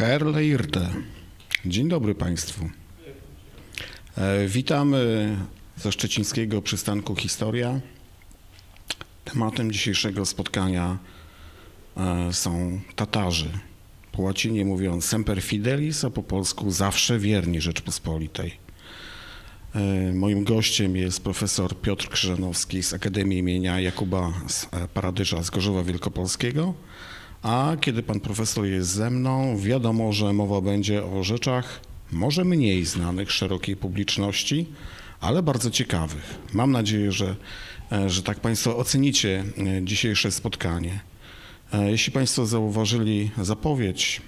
Herleirte. Dzień dobry Państwu. E, Witamy ze szczecińskiego przystanku Historia. Tematem dzisiejszego spotkania e, są Tatarzy. Po łacinie mówiąc semper fidelis, a po polsku zawsze wierni Rzeczpospolitej. E, Moim gościem jest profesor Piotr Krzyżanowski z Akademii imienia Jakuba e, Paradyża z Gorzowa Wielkopolskiego. A kiedy pan profesor jest ze mną, wiadomo, że mowa będzie o rzeczach może mniej znanych szerokiej publiczności, ale bardzo ciekawych. Mam nadzieję, że, e, że tak Państwo ocenicie e, dzisiejsze spotkanie. E, Jeśli Państwo zauważyli zapowiedź,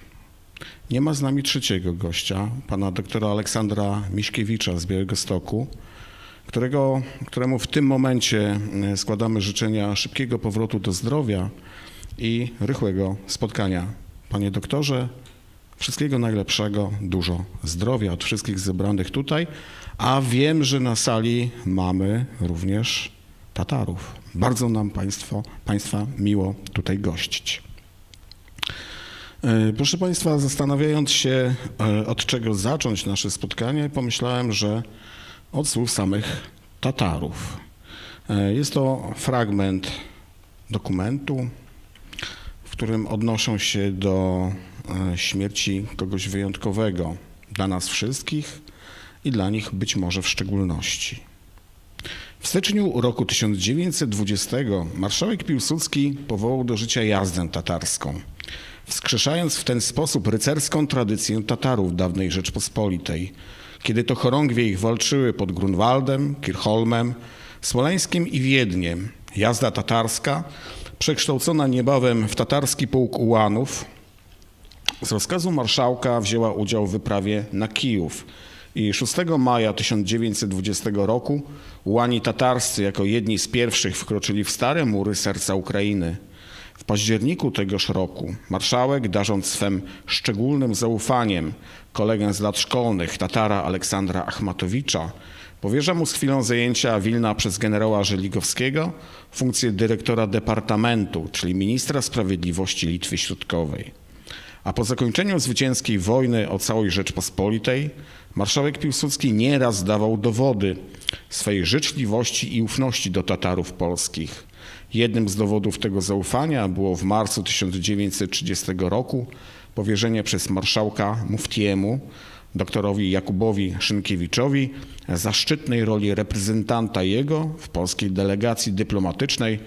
nie ma z nami trzeciego gościa, pana doktora Aleksandra Miśkiewicza z Białegostoku, którego, któremu w tym momencie składamy życzenia szybkiego powrotu do zdrowia i rychłego spotkania. Panie doktorze, wszystkiego najlepszego, dużo zdrowia od wszystkich zebranych tutaj, a wiem, że na sali mamy również Tatarów. Bardzo nam państwo, Państwa miło tutaj gościć. E, Proszę Państwa, zastanawiając się, e, od czego zacząć nasze spotkanie, pomyślałem, że od słów samych Tatarów. E, Jest to fragment dokumentu, którym odnoszą się do e, śmierci kogoś wyjątkowego dla nas wszystkich i dla nich być może w szczególności. W styczniu roku 1920 marszałek Piłsudski powołał do życia jazdę tatarską, wskrzeszając w ten sposób rycerską tradycję Tatarów dawnej Rzeczpospolitej, kiedy to chorągwie ich walczyły pod Grunwaldem, Kirchholmem, Smoleńskiem i Wiedniem. Jazda tatarska, przekształcona niebawem w tatarski pułk ułanów, z rozkazu marszałka wzięła udział w wyprawie na Kijów i 6 maja 1920 roku ułani tatarscy jako jedni z pierwszych wkroczyli w stare mury serca Ukrainy. W październiku tegoż roku marszałek, darząc swym szczególnym zaufaniem kolegę z lat szkolnych, Tatara Aleksandra Achmatowicza, powierza mu z chwilą zajęcia Wilna przez generała Żeligowskiego funkcję dyrektora departamentu, czyli ministra sprawiedliwości Litwy Środkowej. A po zakończeniu zwycięskiej wojny o całość Rzeczpospolitej, marszałek Piłsudski nieraz dawał dowody swej życzliwości i ufności do Tatarów polskich. Jednym z dowodów tego zaufania było w marcu 1930 roku powierzenie przez marszałka Muftiemu doktorowi Jakubowi Szynkiewiczowi zaszczytnej roli reprezentanta jego w polskiej delegacji dyplomatycznej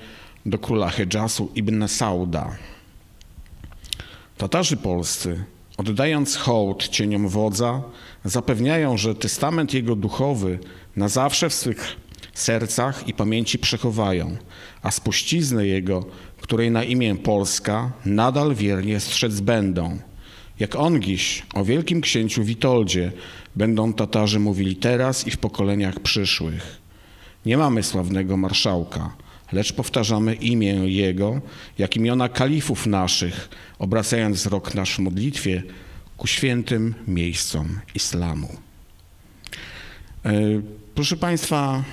do króla Hedżasu Ibn Sauda. Tatarzy polscy, oddając hołd cieniom wodza, zapewniają, że testament jego duchowy na zawsze w swych sercach i pamięci przechowają, a spuściznę jego, której na imię Polska, nadal wiernie strzec będą. Jak ongiś o wielkim księciu Witoldzie będą Tatarzy mówili teraz i w pokoleniach przyszłych. Nie mamy sławnego marszałka, lecz powtarzamy imię Jego, jak imiona kalifów naszych, obracając wzrok nasz w modlitwie ku świętym miejscom islamu. E, Proszę Państwa,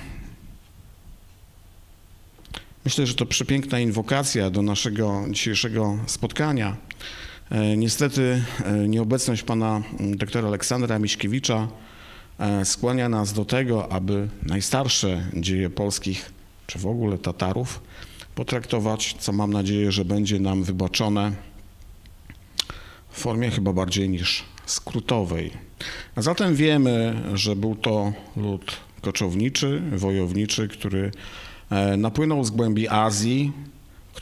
myślę, że to przepiękna inwokacja do naszego dzisiejszego spotkania. E, Niestety e, nieobecność pana m, doktora Aleksandra Miśkiewicza e, skłania nas do tego, aby najstarsze dzieje polskich, czy w ogóle Tatarów, potraktować, co mam nadzieję, że będzie nam wybaczone w formie chyba bardziej niż skrótowej. A zatem wiemy, że był to lud koczowniczy, wojowniczy, który napłynął z głębi Azji,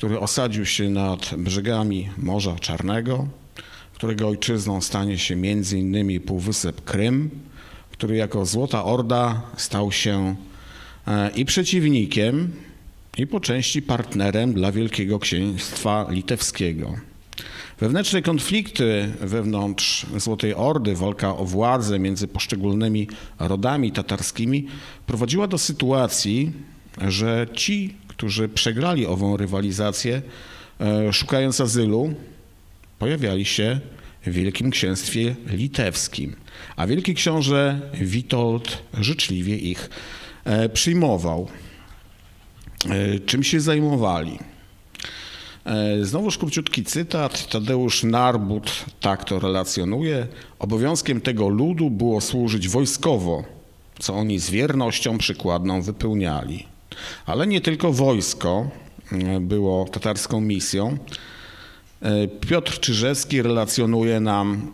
który osadził się nad brzegami Morza Czarnego, którego ojczyzną stanie się innymi Półwysep Krym, który jako Złota Orda stał się e, i przeciwnikiem, i po części partnerem dla Wielkiego Księstwa Litewskiego. Wewnętrzne konflikty wewnątrz Złotej Ordy, walka o władzę między poszczególnymi rodami tatarskimi prowadziła do sytuacji, że ci, którzy przegrali ową rywalizację, e, szukając azylu, pojawiali się w Wielkim Księstwie Litewskim, a Wielki Książę Witold życzliwie ich e, przyjmował. E, Czym się zajmowali? Znowuż króciutki cytat. Tadeusz Narbut tak to relacjonuje. Obowiązkiem tego ludu było służyć wojskowo, co oni z wiernością przykładną wypełniali. Ale nie tylko wojsko e, było tatarską misją. E, Piotr Czyżewski relacjonuje nam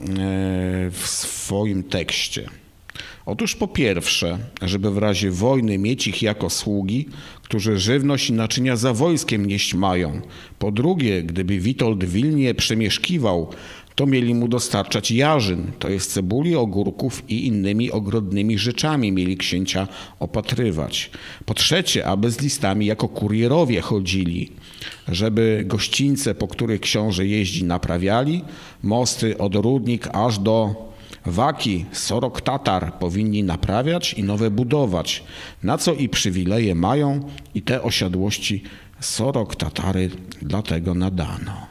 w swoim tekście. Otóż po pierwsze, żeby w razie wojny mieć ich jako sługi, którzy żywność i naczynia za wojskiem nieść mają. Po drugie, gdyby Witold Wilnie przemieszkiwał, to mieli mu dostarczać jarzyn, to jest cebuli, ogórków i innymi ogrodnymi rzeczami mieli księcia opatrywać. Po trzecie, aby z listami jako kurierowie chodzili, żeby gościńce, po których książę jeździ, naprawiali, mosty od Rudnik aż do Waki, sorok Tatar powinni naprawiać i nowe budować, na co i przywileje mają i te osiadłości sorok Tatary dlatego nadano.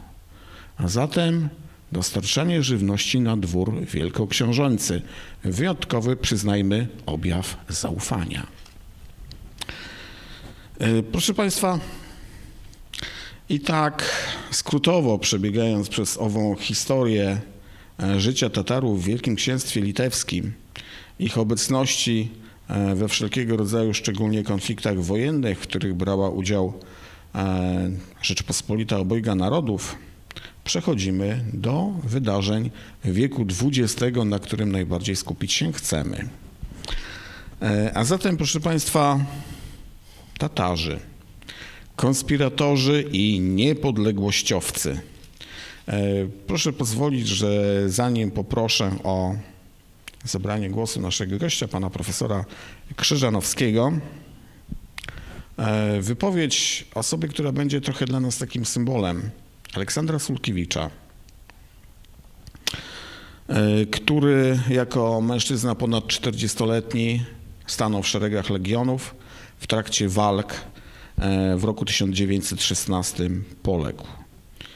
A zatem dostarczanie żywności na dwór wielkoksiążęcy, wyjątkowy, przyznajmy, objaw zaufania. E, proszę Państwa, i tak skrótowo przebiegając przez ową historię E, życia Tatarów w Wielkim Księstwie Litewskim, ich obecności e, we wszelkiego rodzaju, szczególnie konfliktach wojennych, w których brała udział Rzeczpospolita obojga narodów, przechodzimy do wydarzeń wieku XX, na którym najbardziej skupić się chcemy. A zatem, proszę Państwa, Tatarzy, konspiratorzy i niepodległościowcy – E, proszę pozwolić, że zanim poproszę o zabranie głosu naszego gościa, pana profesora Krzyżanowskiego, e, wypowiedź osoby, która będzie trochę dla nas takim symbolem, Aleksandra Sulkiewicza, e, który jako mężczyzna ponad 40-letni stanął w szeregach legionów w trakcie walk w roku 1916 poległ.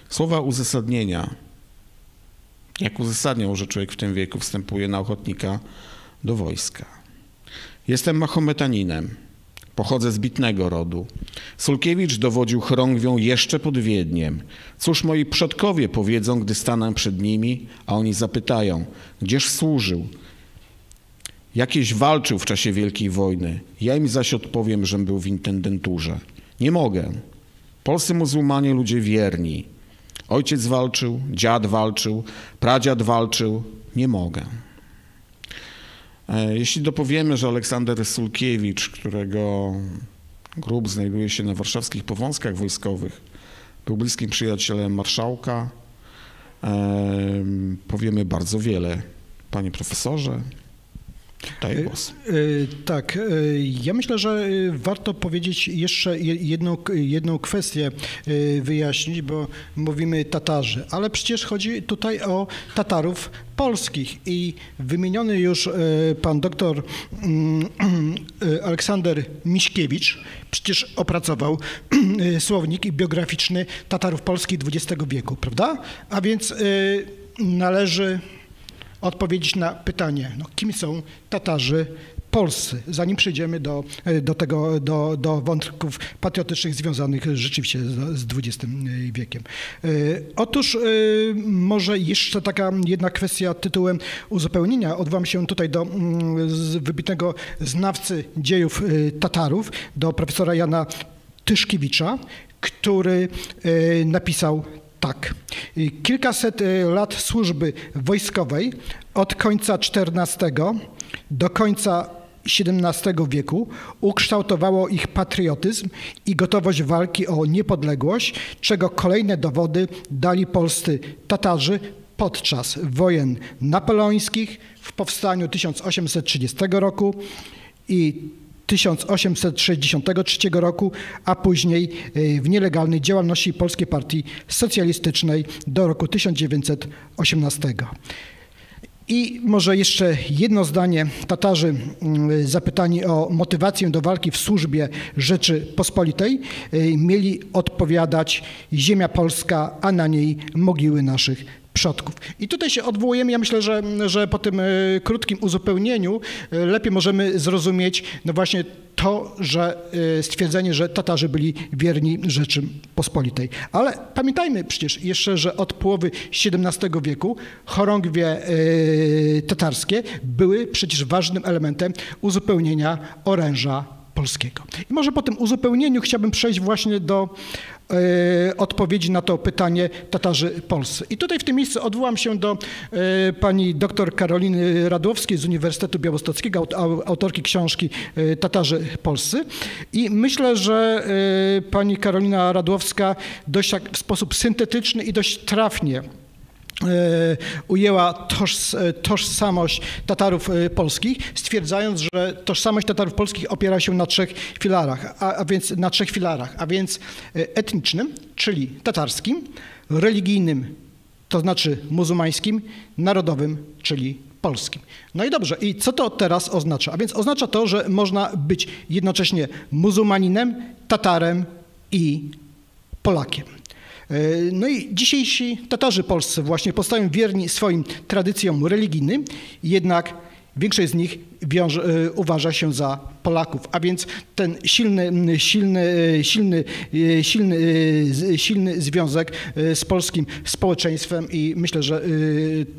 Słowa uzasadnienia. Jak uzasadniał, że człowiek w tym wieku wstępuje na ochotnika do wojska. Jestem Mahometaninem. Pochodzę z bitnego rodu. Sulkiewicz dowodził chorągwią jeszcze pod Wiedniem. Cóż moi przodkowie powiedzą, gdy stanę przed nimi, a oni zapytają, gdzież służył? Jakieś walczył w czasie Wielkiej Wojny. Ja im zaś odpowiem, że był w intendenturze. Nie mogę. Polscy muzułmanie ludzie wierni. Ojciec walczył, dziad walczył, pradziad walczył. Nie mogę. E, jeśli dopowiemy, że Aleksander Sulkiewicz, którego grób znajduje się na warszawskich powązkach wojskowych, był bliskim przyjacielem marszałka, powiemy bardzo wiele. Panie profesorze, Daję głos. E, e, tak, e, ja myślę, że warto powiedzieć jeszcze jedną, jedną kwestię wyjaśnić, bo mówimy Tatarzy, ale przecież chodzi tutaj o Tatarów polskich i wymieniony już pan doktor mm, Aleksander Miśkiewicz przecież opracował słownik biograficzny Tatarów polskich XX wieku, prawda? A więc należy odpowiedzieć na pytanie, no, kim są Tatarzy polscy, zanim przejdziemy do, do tego, do, do wątków patriotycznych związanych rzeczywiście z, XX wiekiem. E, otóż e, może jeszcze taka jedna kwestia tytułem uzupełnienia. Odwołam się tutaj do mm, wybitnego znawcy dziejów e, Tatarów, do profesora Jana Tyszkiewicza, który napisał tak. Kilkaset y, lat służby wojskowej od końca XIV do końca XVII wieku ukształtowało ich patriotyzm i gotowość walki o niepodległość, czego kolejne dowody dali polscy Tatarzy podczas wojen napoleońskich w powstaniu 1830 roku i 1863 roku, a później e, w nielegalnej działalności Polskiej Partii Socjalistycznej do roku 1918. I może jeszcze jedno zdanie. Tatarzy mm, zapytani o motywację do walki w służbie Rzeczypospolitej e, mieli odpowiadać ziemia polska, a na niej mogiły naszych przodków. I tutaj się odwołujemy, ja myślę, że, że po tym e, krótkim uzupełnieniu lepiej możemy zrozumieć no właśnie to, że stwierdzenie, że Tatarzy byli wierni Rzeczypospolitej. Ale pamiętajmy przecież jeszcze, że od połowy XVII wieku chorągwie tatarskie były przecież ważnym elementem uzupełnienia oręża polskiego. I może po tym uzupełnieniu chciałbym przejść właśnie do e, odpowiedzi na to pytanie Tatarzy polscy. I tutaj w tym miejscu odwołam się do e, pani doktor Karoliny Radłowskiej z Uniwersytetu Białostockiego, autorki książki e, Tatarzy polscy. I myślę, że pani Karolina Radłowska dość tak w sposób syntetyczny i dość trafnie E, ujęła tożsamość Tatarów e, polskich, stwierdzając, że tożsamość Tatarów polskich opiera się na trzech filarach, a, a więc na trzech filarach, a więc e, etnicznym, czyli tatarskim, religijnym, to znaczy muzułmańskim, narodowym, czyli polskim. No i dobrze, i co to teraz oznacza? A więc oznacza to, że można być jednocześnie muzułmaninem, Tatarem i Polakiem. E, no i dzisiejsi Tatarzy polscy właśnie pozostają wierni swoim tradycjom religijnym, jednak większość z nich wiąże, e, uważa się za Polaków, a więc ten silny, silny, silny, silny, silny związek z polskim społeczeństwem i myślę, że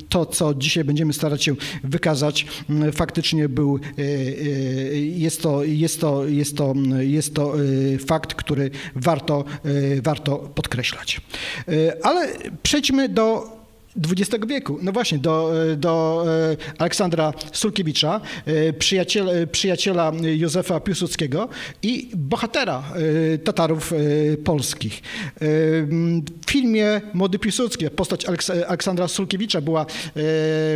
to, co dzisiaj będziemy starać się wykazać, faktycznie był, jest to, jest to, jest to, jest to fakt, który warto, warto podkreślać. Ale przejdźmy do XX wieku. No właśnie, do, do e, Aleksandra Sulkiewicza, e, przyjaciela, przyjaciela Józefa Piłsudskiego i bohatera e, Tatarów polskich. W filmie Młody Piłsudski postać Aleksandra Sulkiewicza była,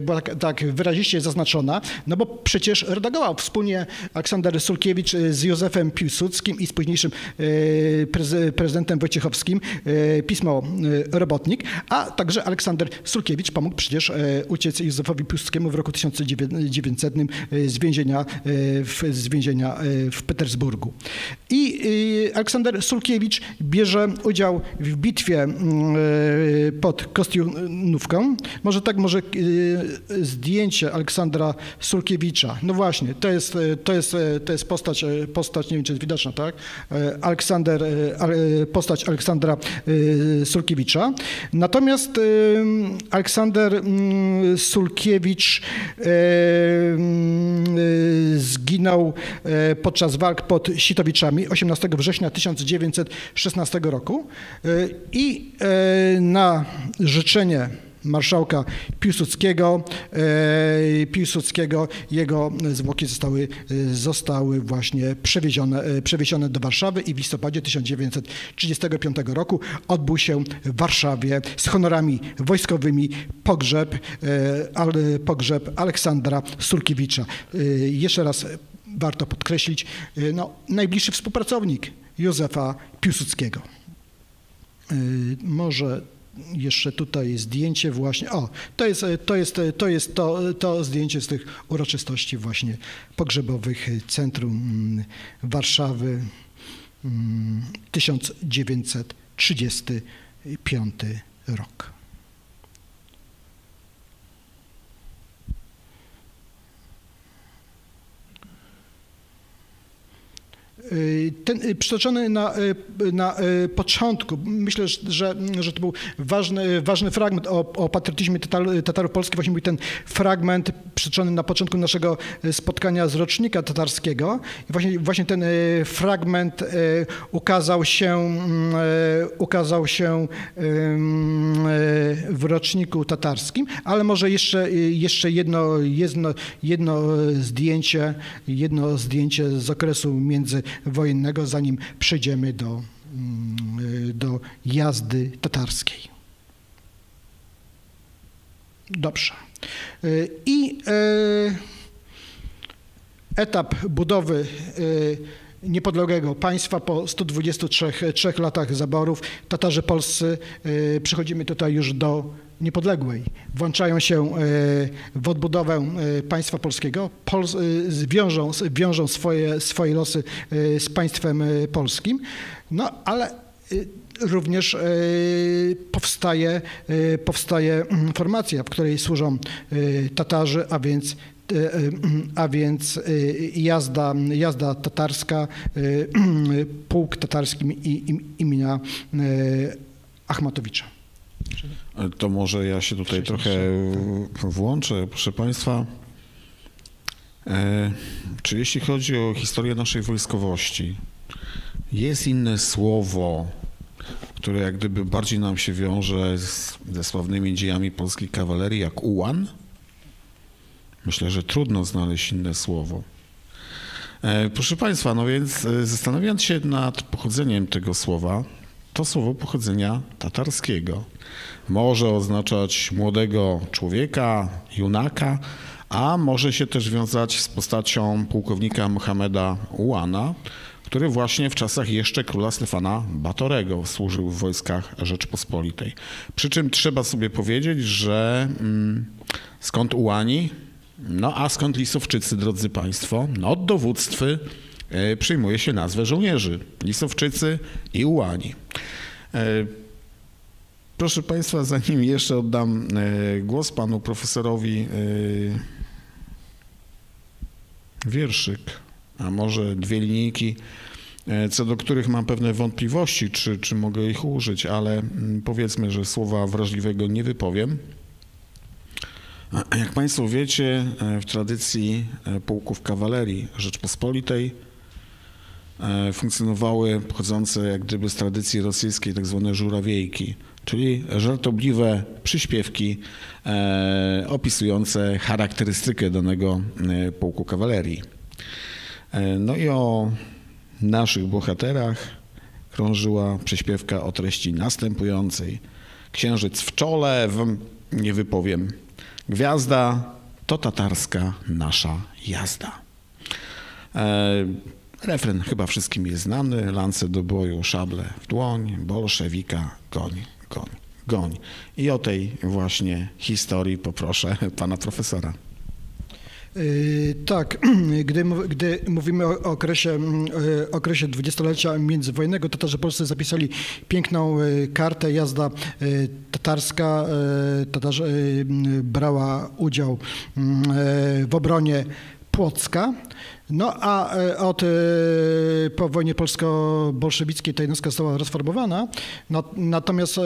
była tak, tak wyraziście zaznaczona, no bo przecież redagował wspólnie Aleksander Sulkiewicz z Józefem Piłsudskim i z późniejszym prezydentem Wojciechowskim pismo Robotnik, a także Aleksander Sulkiewicz pomógł przecież e, uciec Józefowi Piłsudskiemu w roku 1900 e, z więzienia, e, w, z więzienia w Petersburgu. I Aleksander Sulkiewicz bierze udział w bitwie mm, pod Kostiunówką. Może tak, może zdjęcie Aleksandra Sulkiewicza. No właśnie, to jest, to jest, to jest postać, postać, nie wiem czy jest widoczna, tak? Aleksander, postać Aleksandra Sulkiewicza. Natomiast Aleksander mm, Sulkiewicz e, mm, zginął e, podczas walk pod Sitowiczami 18 września 1916 roku. E, i na życzenie marszałka Piłsudskiego. E, Piłsudskiego jego zwłoki zostały, zostały właśnie przewiezione, e, przewiezione do Warszawy i w listopadzie 1935 roku odbył się w Warszawie z honorami wojskowymi pogrzeb, e, pogrzeb Aleksandra Sulkiewicza. Jeszcze raz warto podkreślić, no, najbliższy współpracownik Józefa Piłsudskiego. Może jeszcze tutaj zdjęcie właśnie, o, to jest to, jest, to, jest to, to zdjęcie z tych uroczystości właśnie pogrzebowych Centrum mm, Warszawy 1935 mm, rok. Ten y, przytoczony na, y, na początku, myślę, że, że to był ważny, ważny fragment o, o patriotyzmie Tatarów Polskich, właśnie był ten fragment przytoczony na początku naszego spotkania z rocznika tatarskiego. I właśnie, właśnie ten fragment ukazał się, ukazał się w roczniku tatarskim, ale może jeszcze, jeszcze jedno, jedno, jedno zdjęcie, jedno zdjęcie z okresu między wojennego, zanim przejdziemy do, mm, do jazdy tatarskiej. Dobrze. Y, I y, etap budowy y, niepodległego państwa po 123 latach zaborów. Tatarzy polscy, przechodzimy tutaj już do niepodległej. Włączają się e, w odbudowę e, państwa polskiego, Pol wiążą, wiążą swoje, swoje losy z państwem polskim, no ale również powstaje, powstaje formacja, w której służą Tatarzy, a więc a więc jazda, jazda tatarska, pułk tatarski imienia Achmatowicza. To może ja się tutaj trochę włączę. Proszę Państwa, czy jeśli chodzi o historię naszej wojskowości, jest inne słowo, które jak gdyby bardziej nam się wiąże z, ze sławnymi dziejami polskiej kawalerii, jak ułan? Myślę, że trudno znaleźć inne słowo. E, proszę Państwa, no więc e, zastanawiając się nad pochodzeniem tego słowa, to słowo pochodzenia tatarskiego może oznaczać młodego człowieka, junaka, a może się też wiązać z postacią pułkownika Mohameda Ułana, który właśnie w czasach jeszcze króla Stefana Batorego służył w wojskach Rzeczpospolitej. Przy czym trzeba sobie powiedzieć, że mm, skąd Ułani? No a skąd Lisowczycy, drodzy Państwo? No od dowództwy e, przyjmuje się nazwę żołnierzy. Lisowczycy i Ułani. E, proszę Państwa, zanim jeszcze oddam e, głos panu profesorowi Wierszyk, a może dwie linijki, co do których mam pewne wątpliwości, czy, czy mogę ich użyć, ale mm, powiedzmy, że słowa wrażliwego nie wypowiem. Jak Państwo wiecie, e, w tradycji e, pułków kawalerii Rzeczpospolitej funkcjonowały pochodzące jak gdyby z tradycji rosyjskiej tak zwane żurawiejki, czyli żartobliwe przyśpiewki opisujące charakterystykę danego pułku kawalerii. E, no i o naszych bohaterach krążyła prześpiewka o treści następującej. Księżyc w czole, w, nie wypowiem. Gwiazda to tatarska nasza jazda. E, refren chyba wszystkim jest znany. Lance do boju, szable w dłoń, bolszewika, goń, goń, goń. I o tej właśnie historii poproszę pana profesora. Yy, tak, gdy, gdy mówimy o okresie, yy, okresie dwudziestolecia międzywojennego, Tatarzy polscy zapisali piękną yy, kartę, jazda tatarska. Tatarzy brała udział w obronie Płocka. No a e, od e, po wojnie polsko-bolszewickiej ta jednostka została rozformowana, no, natomiast e,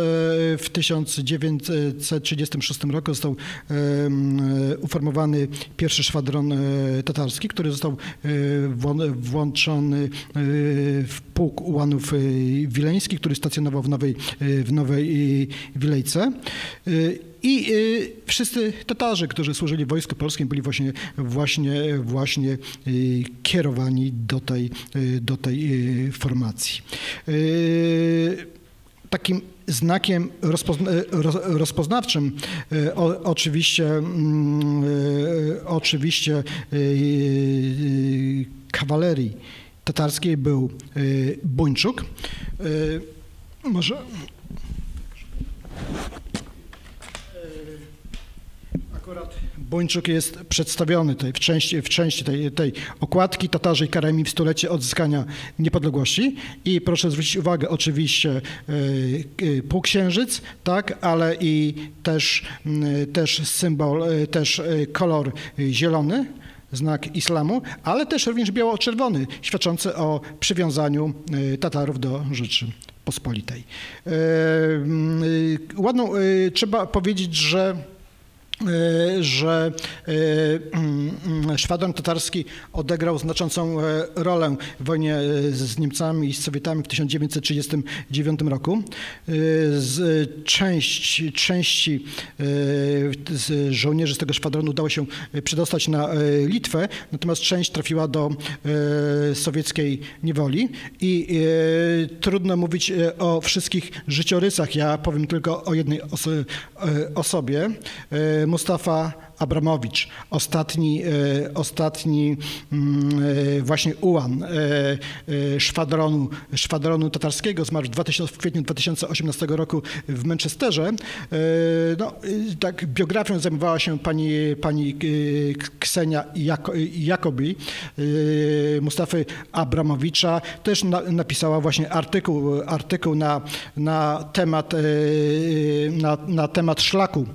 w 1936 roku został uformowany pierwszy szwadron tatarski, który został włączony w pułk ułanów wileńskich, który stacjonował w Nowej, w Nowej Wilejce. I wszyscy Tatarzy, którzy służyli w Wojsku Polskim, byli właśnie, właśnie, właśnie kierowani do tej, y, do tej formacji. Takim znakiem rozpozna rozpoznawczym o, oczywiście, mm, oczywiście kawalerii tatarskiej był Buńczuk. Może Akurat Bończuk jest przedstawiony tutaj w części, w części tej, tej okładki Tatarzy i Karemi w stulecie odzyskania niepodległości i proszę zwrócić uwagę oczywiście yy, półksiężyc, tak, ale i też, yy, też symbol, yy, też kolor zielony, znak islamu, ale też również biało-czerwony, świadczący o przywiązaniu Tatarów do Rzeczy Pospolitej. Ładną, trzeba powiedzieć, że E, że e, mm, szwadron tatarski odegrał znaczącą e, rolę w wojnie z Niemcami i z Sowietami w 1939 roku. Z część, części z żołnierzy z tego szwadronu udało się przedostać na Litwę, natomiast część trafiła do sowieckiej niewoli i trudno mówić o wszystkich życiorysach. Ja powiem tylko o jednej oso osobie Mustafa Abramowicz, ostatni, e, ostatni mm, e, właśnie ułan e, szwadronu, szwadronu tatarskiego, zmarł w, 2000, w kwietniu 2018 roku w Manchesterze. No, tak biografią zajmowała się pani, pani Ksenia Jakobi, Mustafy Abramowicza. Też napisała właśnie artykuł, artykuł na, na, temat, na, na temat szlaku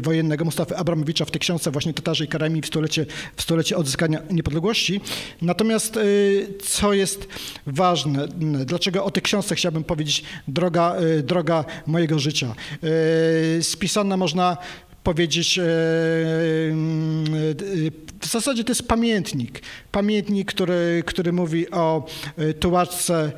wojennego Mustafy Abramowicza w tej książce właśnie Tatarzy i Karami w stulecie, w stulecie odzyskania niepodległości. Natomiast co jest ważne, dlaczego o tej książce chciałbym powiedzieć, droga, droga mojego życia. Spisana można powiedzieć, w zasadzie to jest pamiętnik. Pamiętnik, który, który mówi o e, tułaczce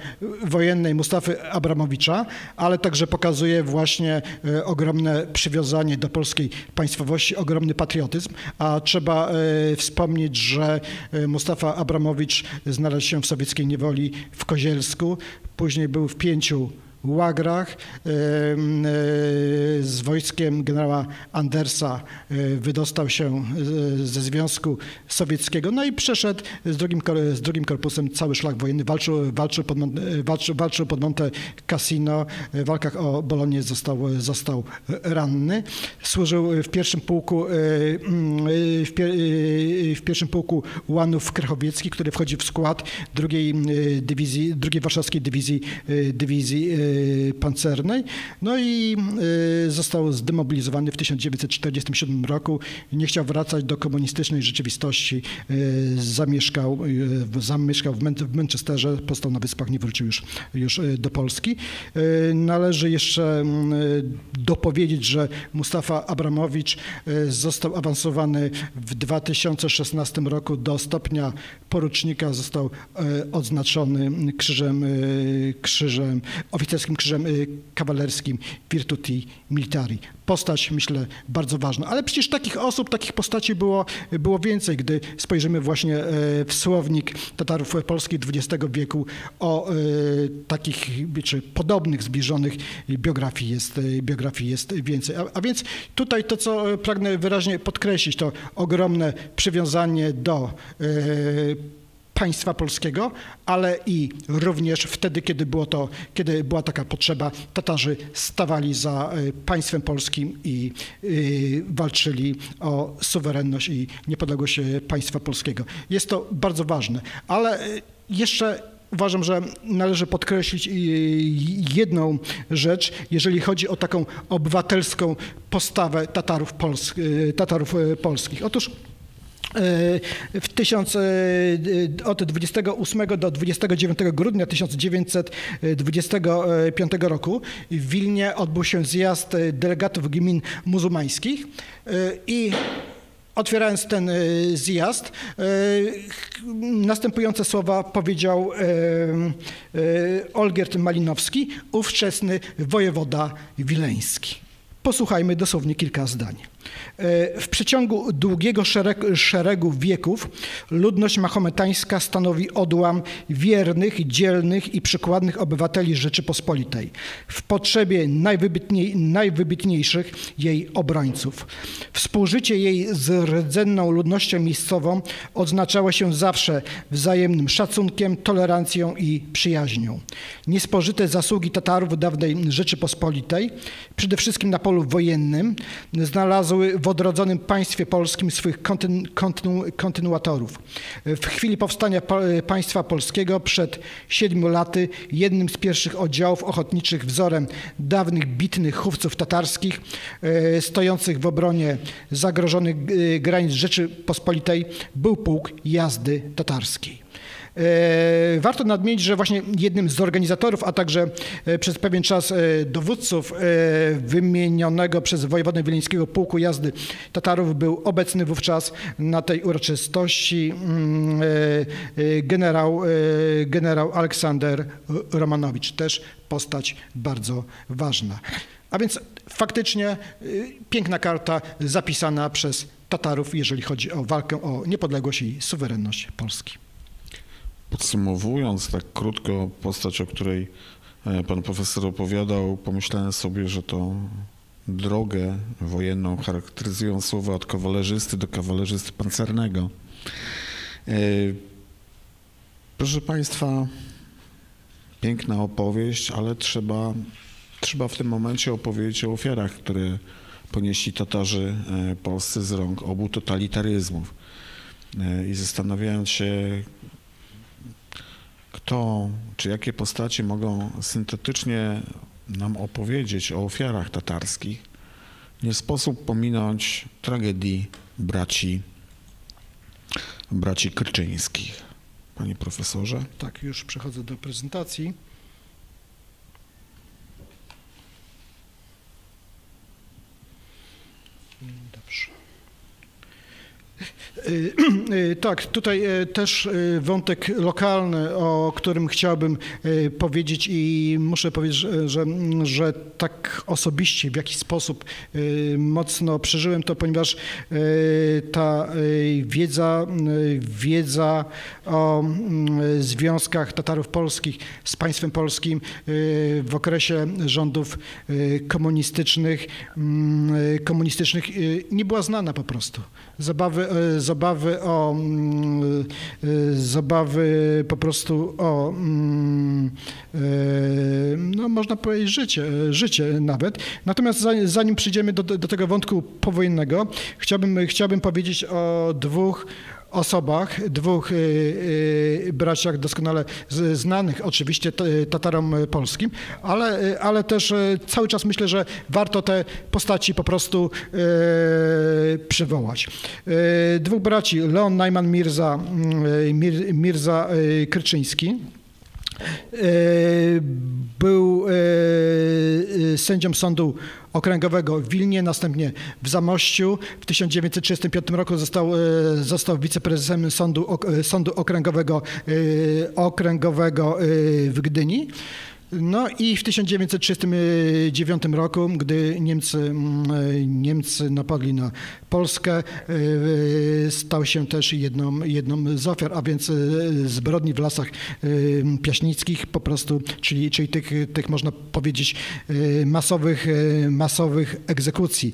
wojennej Mustafy Abramowicza, ale także pokazuje właśnie ogromne przywiązanie do polskiej państwowości, ogromny patriotyzm, a trzeba wspomnieć, że Mustafa Abramowicz znalazł się w sowieckiej niewoli w Kozielsku, później był w pięciu łagrach e, z wojskiem generała Andersa e, wydostał się ze Związku Sowieckiego, no i przeszedł z drugim, z drugim korpusem cały szlak wojenny, walczył, walczył, pod, walczył, walczył pod Monte Cassino, w walkach o Bolonię został, został ranny, służył w pierwszym pułku w, pier, w pierwszym pułku ułanów Krechowieckich, który wchodzi w skład drugiej dywizji, drugiej warszawskiej dywizji, dywizji pancernej. No i y, został zdemobilizowany w 1947 roku. Nie chciał wracać do komunistycznej rzeczywistości. Y, zamieszkał, zamieszkał w Manchesterze, postał na Wyspach, nie wrócił już, już do Polski. Należy jeszcze dopowiedzieć, że Mustafa Abramowicz został awansowany w 2016 roku do stopnia porucznika, został odznaczony krzyżem, krzyżem oficerskim Krzyżem Kawalerskim Virtuti Militari. Postać, myślę, bardzo ważna. Ale przecież takich osób, takich postaci było, było więcej, gdy spojrzymy właśnie e, w słownik Tatarów polskich XX wieku o e, takich, czy podobnych, zbliżonych biografii jest, e, biografii jest więcej. A, a więc tutaj to, co pragnę wyraźnie podkreślić, to ogromne przywiązanie do państwa polskiego, ale i również wtedy, kiedy, było to, kiedy była taka potrzeba, Tatarzy stawali za e, państwem polskim i e, walczyli o suwerenność i niepodległość e, państwa polskiego. Jest to bardzo ważne, ale jeszcze uważam, że należy podkreślić jedną rzecz, jeżeli chodzi o taką obywatelską postawę Tatarów, Pols Tatarów polskich. Otóż w tysiąc, e, od 28 do 29 grudnia 1925 roku w Wilnie odbył się zjazd delegatów gmin muzułmańskich e, i Otwierając ten zjazd, następujące słowa powiedział Olgierd Malinowski, ówczesny wojewoda wileński. Posłuchajmy dosłownie kilka zdań. E, w przeciągu długiego szeregu, szeregu wieków ludność mahometańska stanowi odłam wiernych, dzielnych i przykładnych obywateli Rzeczypospolitej w potrzebie najwybitniej, najwybitniejszych jej obrońców. Współżycie jej z rdzenną ludnością miejscową odznaczało się zawsze wzajemnym szacunkiem, tolerancją i przyjaźnią. Niespożyte zasługi Tatarów dawnej Rzeczypospolitej, przede wszystkim na polu wojennym, znalazły znalazły w odrodzonym państwie polskim swych kontynu, kontynu, kontynuatorów. W chwili powstania państwa polskiego przed siedmiu laty jednym z pierwszych oddziałów ochotniczych wzorem dawnych bitnych chówców tatarskich e, stojących w obronie zagrożonych e, granic Rzeczypospolitej był pułk jazdy tatarskiej. E, warto nadmienić, że właśnie jednym z organizatorów, a także e, przez pewien czas e, dowódców wymienionego przez wojewodę wileńskiego pułku jazdy Tatarów był obecny wówczas na tej uroczystości mm, generał, generał Aleksander Romanowicz, też postać bardzo ważna. A więc faktycznie piękna karta zapisana przez Tatarów, jeżeli chodzi o walkę o niepodległość i suwerenność Polski. Podsumowując tak krótko postać, o której e, pan profesor opowiadał, pomyślałem sobie, że to drogę wojenną charakteryzują słowa od kawalerzysty do kawalerzysty pancernego. E, proszę Państwa, piękna opowieść, ale trzeba, trzeba w tym momencie opowiedzieć o ofiarach, które ponieśli Tatarzy e, polscy z rąk obu totalitaryzmów. I zastanawiając się, kto, czy jakie postacie mogą syntetycznie nam opowiedzieć o ofiarach tatarskich, Nie sposób pominąć tragedii braci, braci Krczyńskich. Panie profesorze. Tak, już przechodzę do prezentacji. Dobrze. Y, y, tak, tutaj y, też wątek lokalny, o którym chciałbym powiedzieć i muszę powiedzieć, że, że, że, tak osobiście, w jakiś sposób mocno przeżyłem to, ponieważ ta wiedza, wiedza o mm, związkach Tatarów polskich z państwem polskim w okresie rządów komunistycznych, mm, komunistycznych nie była znana po prostu. Zabawy E, zabawy o mm, e, zabawy po prostu o mm, no można powiedzieć życie, życie nawet. Natomiast zanim przyjdziemy do, do tego wątku powojennego, chciałbym, chciałbym powiedzieć o dwóch osobach, dwóch y, y, braciach doskonale znanych oczywiście Tatarom polskim, ale, y, ale też cały czas myślę, że warto te postaci po prostu przywołać. Dwóch braci, Leon Najman Mirza, Mirza Kryczyński, był sędzią sądu okręgowego w Wilnie, następnie w Zamościu. W 1935 roku został, e, został wiceprezesem sądu, sądu okręgowego, e, okręgowego e, w Gdyni. No i w 1939 roku, gdy Niemcy, mm, Niemcy napadli na Polskę, e, stał się też jedną, jedną z ofiar, a więc e, zbrodni w lasach e, piaśnickich po prostu, czyli, czyli tych, tych można powiedzieć masowych, masowych egzekucji.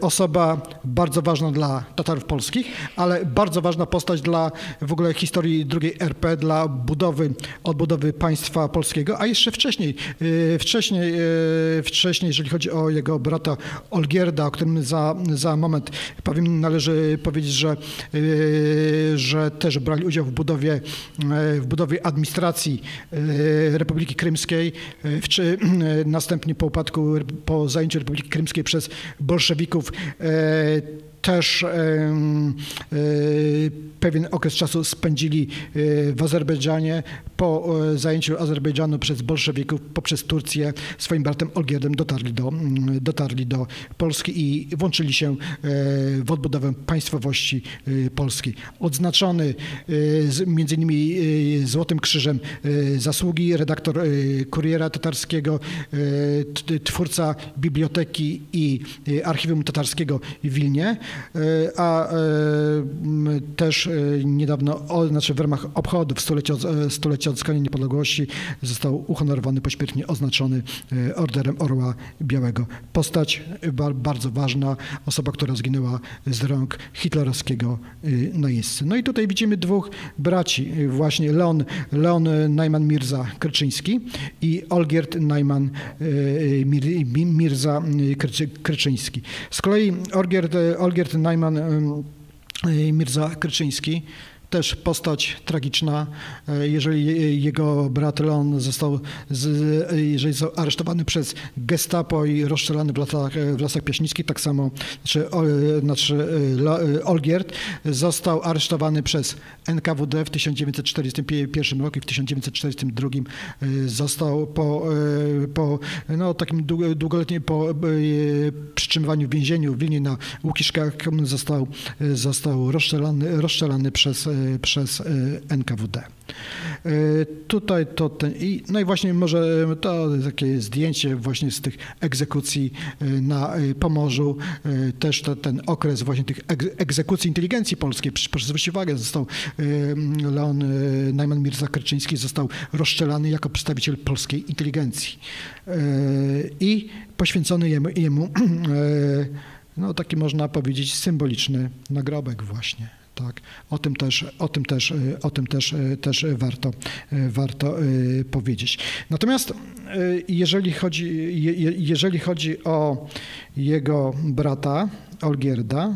Osoba bardzo ważna dla Tatarów polskich, ale bardzo ważna postać dla w ogóle historii II RP, dla budowy, odbudowy państwa polskiego A jeszcze wcześniej, y, wcześniej, y, wcześniej, jeżeli chodzi o jego brata Olgierda, o którym za, za moment powiem, należy powiedzieć, że, y, że też brali udział w budowie, w budowie administracji Republiki Krymskiej, czy następnie po upadku, po zajęciu Republiki Krymskiej przez bolszewików też pewien okres czasu spędzili w Azerbejdżanie. Po zajęciu Azerbejdżanu przez bolszewików poprzez Turcję swoim bratem Olgierdem dotarli do, dotarli do Polski i włączyli się w odbudowę państwowości polskiej. Odznaczony między innymi Złotym Krzyżem Zasługi, redaktor Kuriera Tatarskiego, twórca biblioteki i archiwum tatarskiego w Wilnie. E, a e, też e, niedawno, znaczy w ramach obchodów stulecia, stulecia odzyskania niepodległości został uhonorowany pośmiertnie oznaczony Orderem Orła Białego. Postać bardzo ważna, osoba, która zginęła z rąk hitlerowskiego najeźdźcy. No i tutaj widzimy dwóch braci, właśnie Leon, Leon Najman Mirza Kryczyński i Olgierd Najman Mirza Kryczyński. Z kolei Olgierd, Gerd Najman Mirza Kryczyński też postać tragiczna. E, jeżeli jego brat Leon został, jeżeli został aresztowany przez gestapo i rozstrzelany w lasach, w lasach Piaśnickich, tak samo znaczy, znaczy Olgierd został aresztowany przez NKWD w 1941 roku i w 1942 e, został po, po no, takim długoletnim po przytrzymywaniu w więzieniu w Wilnie na Łukiszkach został, został rozstrzelany, rozstrzelany przez przez e, NKWD. E, tutaj to ten, i, no i właśnie może to takie zdjęcie właśnie z tych egzekucji na Pomorzu, też to, ten okres właśnie tych egzekucji inteligencji polskiej, proszę zwrócić uwagę, został Leon Najman Mirza Kerczyński został rozszczelany jako przedstawiciel polskiej inteligencji i poświęcony jemu, jemu no taki można powiedzieć symboliczny nagrobek właśnie. Tak, o tym też, o tym też, o tym też, też warto, warto powiedzieć. Natomiast jeżeli chodzi, jeżeli chodzi o jego brata Olgierda,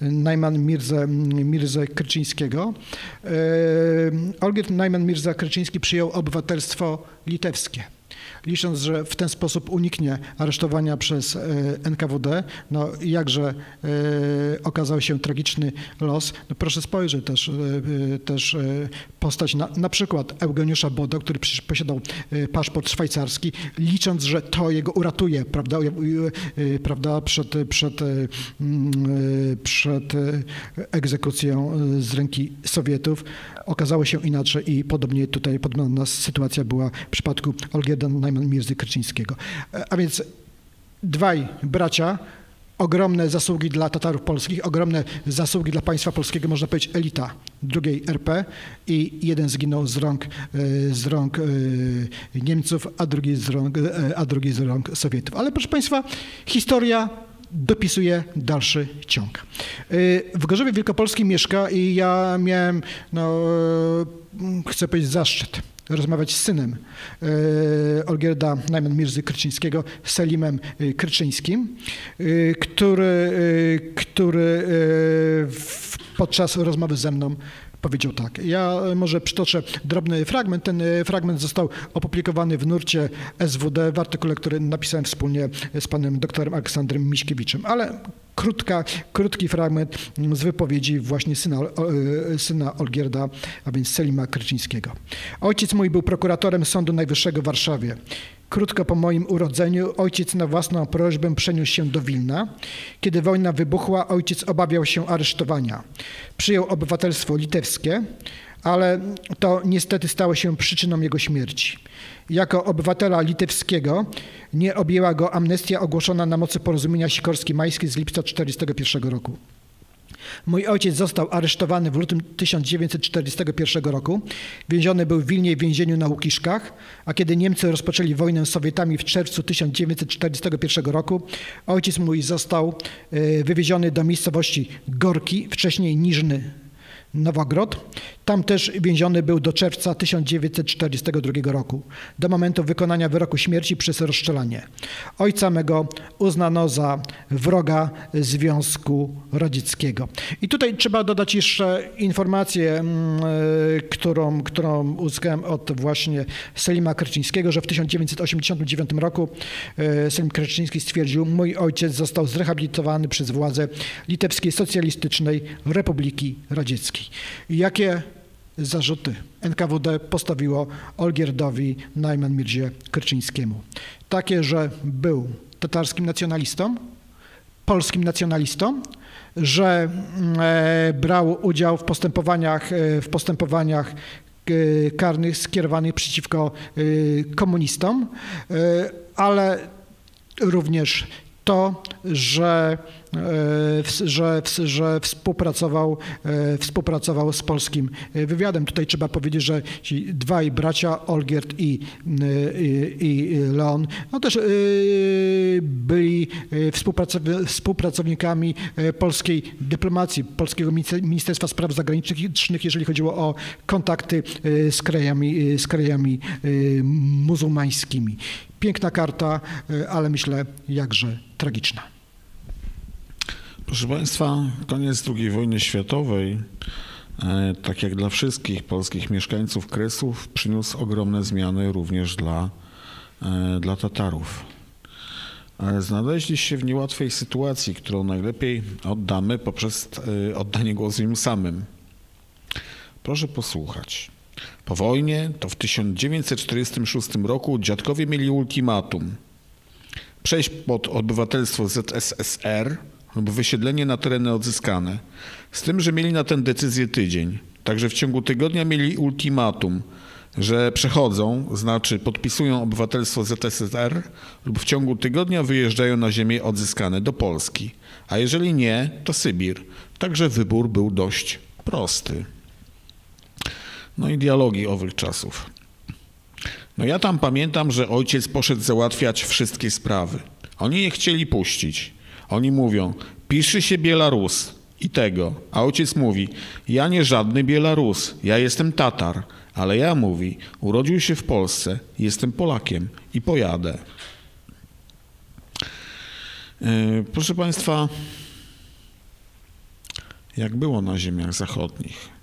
Najman Mirze, Mirze Kryczyńskiego. Olgierd Najman Mirza Kryczyński przyjął obywatelstwo litewskie. Licząc, że w ten sposób uniknie aresztowania przez NKWD, no jakże okazał się tragiczny los. No proszę spojrzeć też, też postać na, na przykład Eugeniusza Bodo, który przecież posiadał paszport szwajcarski, licząc, że to jego uratuje, prawda, prawda przed, przed, przed egzekucją z ręki Sowietów. Okazało się inaczej i podobnie tutaj podobna sytuacja była w przypadku Olgierda Najman Mirzy Kryczyńskiego. A więc dwaj bracia, ogromne zasługi dla Tatarów polskich, ogromne zasługi dla państwa polskiego, można powiedzieć elita drugiej RP i jeden zginął z rąk, z rąk Niemców, a drugi z rąk, a drugi z rąk Sowietów. Ale proszę państwa, historia dopisuje dalszy ciąg. W Gorzowie Wielkopolskim mieszka i ja miałem, no, chcę powiedzieć, zaszczyt rozmawiać z synem Olgierda Najman Mirzy Kryczyńskiego, Selimem Kryczyńskim, który, który podczas rozmowy ze mną powiedział tak. Ja może przytoczę drobny fragment. Ten fragment został opublikowany w nurcie SWD w artykule, który napisałem wspólnie z panem doktorem Aleksandrem Miśkiewiczem, ale krótka, krótki fragment z wypowiedzi właśnie syna, syna Olgierda, a więc Selima Kryczyńskiego. Ojciec mój był prokuratorem Sądu Najwyższego w Warszawie. Krótko po moim urodzeniu ojciec na własną prośbę przeniósł się do Wilna. Kiedy wojna wybuchła, ojciec obawiał się aresztowania. Przyjął obywatelstwo litewskie, ale to niestety stało się przyczyną jego śmierci. Jako obywatela litewskiego nie objęła go amnestia ogłoszona na mocy porozumienia Sikorski-Majskiej z lipca 1941 roku. Mój ojciec został aresztowany w lutym 1941 roku. Więziony był w Wilnie w więzieniu na Łukiszkach, a kiedy Niemcy rozpoczęli wojnę z Sowietami w czerwcu 1941 roku, ojciec mój został wywieziony do miejscowości Gorki, wcześniej Niżny Nowogród. Tam też więziony był do czerwca 1942 roku, do momentu wykonania wyroku śmierci przez rozstrzelanie. Ojca mego uznano za wroga Związku Radzieckiego. I tutaj trzeba dodać jeszcze informację, którą, którą uzyskałem od właśnie Selima Kryczyńskiego, że w 1989 roku Selim Kryczyński stwierdził, mój ojciec został zrehabilitowany przez władze Litewskiej Socjalistycznej Republiki Radzieckiej. Jakie zarzuty NKWD postawiło Olgierdowi Najman Mirzie Krczyńskiemu? Takie, że był tatarskim nacjonalistą, polskim nacjonalistą, że brał udział w postępowaniach, w postępowaniach karnych skierowanych przeciwko komunistom, ale również to, że, że, że współpracował, współpracował z polskim wywiadem. Tutaj trzeba powiedzieć, że ci dwaj bracia, Olgierd i, i, i Leon, no też byli współpracownikami polskiej dyplomacji, polskiego Ministerstwa Spraw Zagranicznych, jeżeli chodziło o kontakty z krajami, z krajami muzułmańskimi. Piękna karta, ale myślę jakże tragiczna. Proszę Państwa, koniec II wojny światowej, tak jak dla wszystkich polskich mieszkańców Kresów, przyniósł ogromne zmiany również dla, dla Tatarów. Znaleźli się w niełatwej sytuacji, którą najlepiej oddamy poprzez oddanie głosu im samym. Proszę posłuchać. Po wojnie to w 1946 roku dziadkowie mieli ultimatum. Przejść pod obywatelstwo ZSSR lub wysiedlenie na tereny odzyskane. Z tym, że mieli na tę decyzję tydzień. Także w ciągu tygodnia mieli ultimatum, że przechodzą, znaczy podpisują obywatelstwo ZSSR lub w ciągu tygodnia wyjeżdżają na ziemię odzyskane do Polski. A jeżeli nie, to Sybir. Także wybór był dość prosty. No i dialogi owych czasów. No ja tam pamiętam, że ojciec poszedł załatwiać wszystkie sprawy. Oni nie chcieli puścić. Oni mówią, piszy się Bielarus i tego. A ojciec mówi, ja nie żadny Bielarus, ja jestem Tatar. Ale ja mówi, urodził się w Polsce, jestem Polakiem i pojadę. Proszę Państwa, jak było na ziemiach zachodnich?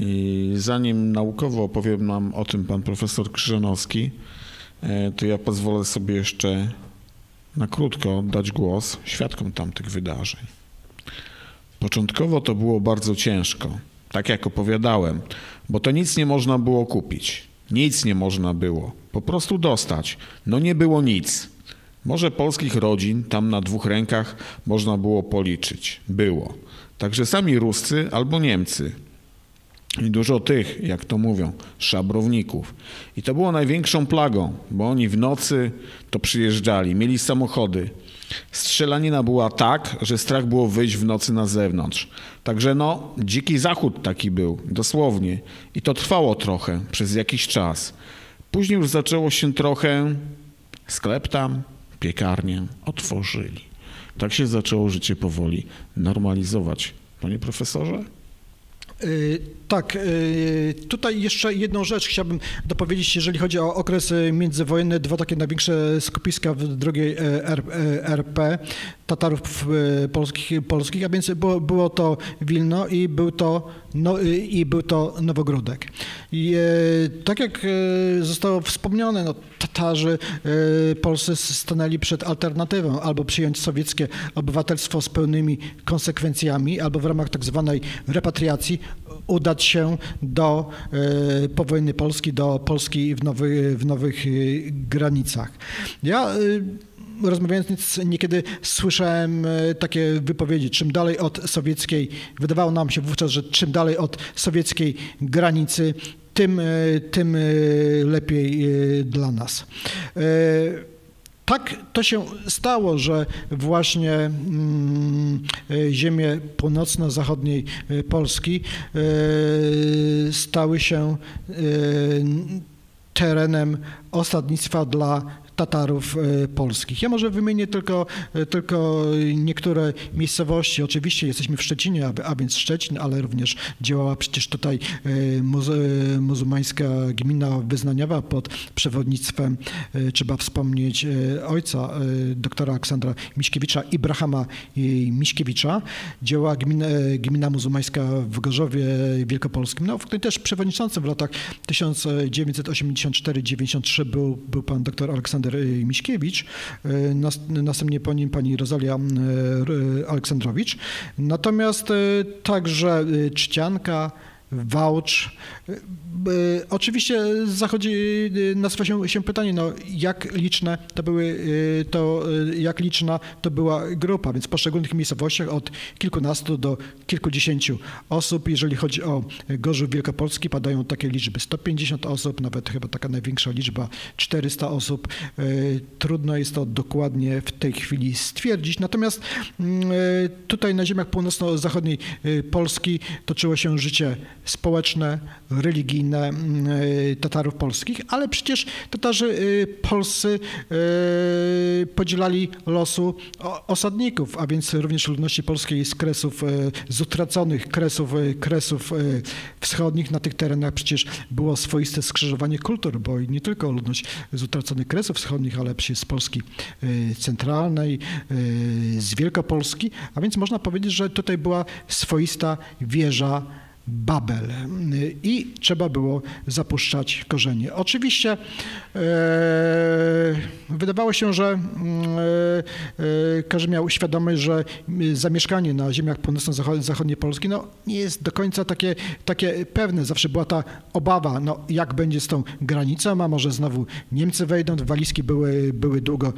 I zanim naukowo opowiem nam o tym pan profesor Krzyżanowski, e, to ja pozwolę sobie jeszcze na krótko dać głos świadkom tamtych wydarzeń. Początkowo to było bardzo ciężko, tak jak opowiadałem, bo to nic nie można było kupić. Nic nie można było. Po prostu dostać. No nie było nic. Może polskich rodzin tam na dwóch rękach można było policzyć. Było. Także sami Ruscy albo Niemcy. I dużo tych, jak to mówią, szabrowników. I to było największą plagą, bo oni w nocy to przyjeżdżali, mieli samochody. Strzelanina była tak, że strach było wyjść w nocy na zewnątrz. Także no, dziki zachód taki był, dosłownie. I to trwało trochę, przez jakiś czas. Później już zaczęło się trochę, sklep tam, piekarnię otworzyli. Tak się zaczęło życie powoli normalizować. Panie profesorze? Y, tak, y, tutaj jeszcze jedną rzecz chciałbym dopowiedzieć, jeżeli chodzi o okres międzywojenny, dwa takie największe skupiska w drugiej e, RP, e, Tatarów e, polskich, polskich a więc było, to Wilno i był to, no, i był to Nowogródek. I tak jak zostało wspomniane, no, Tatarzy polscy stanęli przed alternatywą albo przyjąć sowieckie obywatelstwo z pełnymi konsekwencjami, albo w ramach tak zwanej repatriacji udać się do e, powojny Polski, do Polski w nowych, w nowych e, granicach. Ja e, rozmawiając niekiedy słyszałem takie wypowiedzi, czym dalej od sowieckiej, wydawało nam się wówczas, że czym dalej od sowieckiej granicy, tym, tym lepiej dla nas. Tak to się stało, że właśnie mm, e, ziemie północno-zachodniej e, Polski e, stały się terenem osadnictwa dla Tatarów e, polskich. Ja może wymienię tylko, e, tylko niektóre miejscowości. Oczywiście jesteśmy w Szczecinie, a więc Szczecin, ale również działała przecież tutaj e, muzułmańska gmina wyznaniowa pod przewodnictwem, trzeba wspomnieć, ojca doktora Aleksandra Miśkiewicza, Ibrahama Miśkiewicza. Działała gmina, gmina muzułmańska w Gorzowie Wielkopolskim, no, w której też przewodniczącym w latach 1984-93 był, był pan doktor Aleksander Aleksander y, Miśkiewicz, y, następnie po nim pani Rosalia y, Aleksandrowicz. Natomiast także Czcianka, Wałcz. Oczywiście zachodzi, nasuwa się, się pytanie, no, jak liczne to były, to, jak liczna to była grupa, więc w poszczególnych miejscowościach od kilkunastu do kilkudziesięciu osób. Jeżeli chodzi o Gorzów Wielkopolski, padają takie liczby 150 osób, nawet chyba taka największa liczba 400 osób. Trudno jest to dokładnie w tej chwili stwierdzić. Natomiast tutaj na ziemiach północno-zachodniej Polski toczyło się życie społeczne, religijne mm, y, Tatarów polskich, ale przecież Tatarzy y, polscy y, podzielali losu osadników, a więc również ludności polskiej z kresów, z utraconych kresów, kresów wschodnich. Na tych terenach przecież było swoiste skrzyżowanie kultur, bo nie tylko ludność z utraconych kresów wschodnich, ale przecież z Polski centralnej, z Wielkopolski, a więc można powiedzieć, że tutaj była swoista wieża Babel i trzeba było zapuszczać korzenie. Oczywiście e, wydawało się, że e, e, każdy miał świadomość, że zamieszkanie na ziemiach północno-zachodniej Polski no, nie jest do końca takie, takie pewne. Zawsze była ta obawa, no, jak będzie z tą granicą, a może znowu Niemcy wejdą, walizki były, były długo